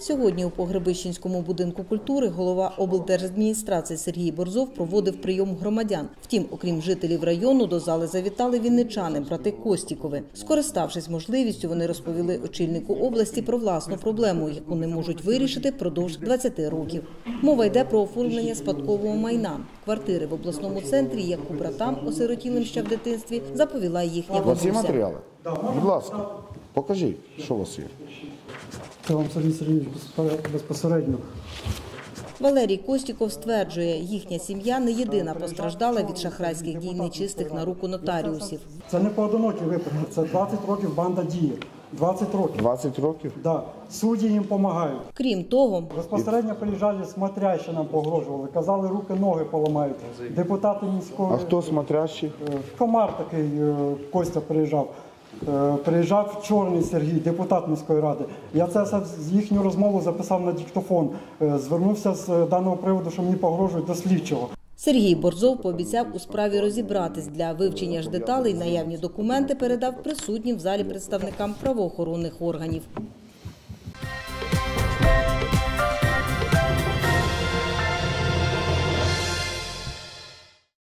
Сьогодні у Погребищенському будинку культури голова облдержадміністрації Сергій Борзов проводив прийом громадян. Втім, окрім жителів району, до зали завітали вінничани, брати Костікови. Скориставшись можливістю, вони розповіли очільнику області про власну проблему, яку не можуть вирішити впродовж 20 років. Мова йде про оформлення спадкового майна. Квартири в обласному центрі, яку братам, осиротілим ще в дитинстві, заповіла їхня У вас є матеріали? Будь ласка, покажіть, що у вас є. Це вам Сергій Сергійович безпосередньо- безпосередньо. Валерій Костіков стверджує, їхня сім'я не єдина постраждала від шахрайських дій нечистих на руку нотаріусів. Це не поодинокі випадки, це 20 років банда діє. 20 років. 20 років? Да. Судді їм допомагають. Крім того, Безпосередньо приїжджали смотрящі нам погрожували. Казали, руки, ноги поламають. Депутати міської А хто смотрящий? Е, комар такий е, Костя приїжджав. Е, Приїжджав чорний Сергій, депутат міської ради. Я це все з їхню розмову записав на диктофон. Звернувся з даного приводу, що мені погрожують до слідчого. Сергій Борзов пообіцяв у справі розібратись для вивчення ж деталей. Наявні документи передав присутнім в залі представникам правоохоронних органів.